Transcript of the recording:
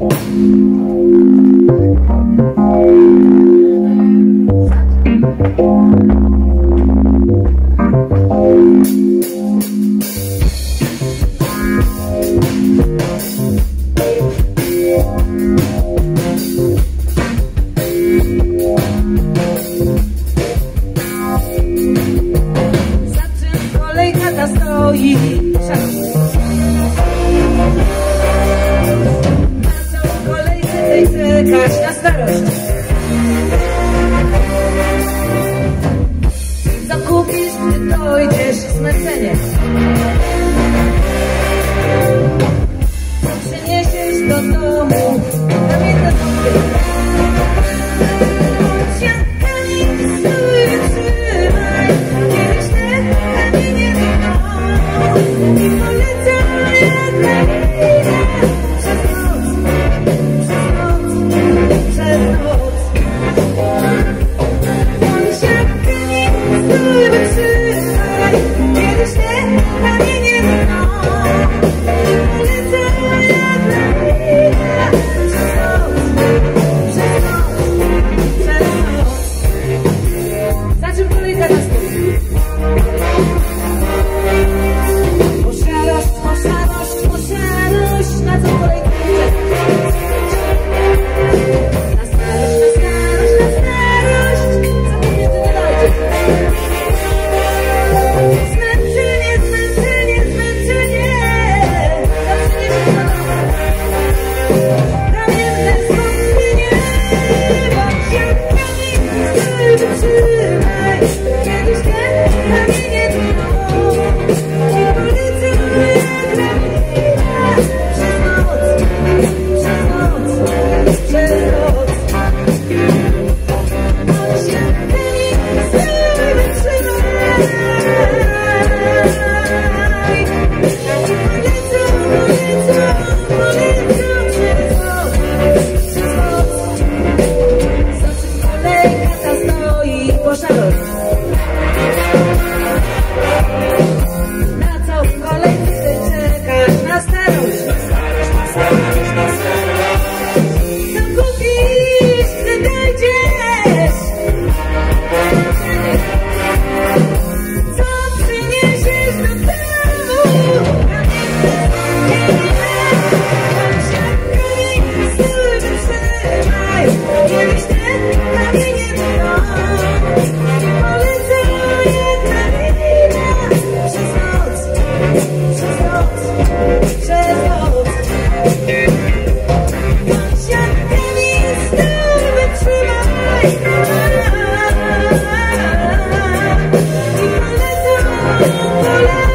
stoi. Szanowni grać na starość. Zakupisz, gdy dojdziesz zmęczenie. Przeniesiesz do domu Na co w kolejce czekać na starość? Na starość, na starość, na starość. Co kupisz, gdy dojdziesz? Co przyniesiesz do domu? Siatkami sól wytrzymaj, Thank you.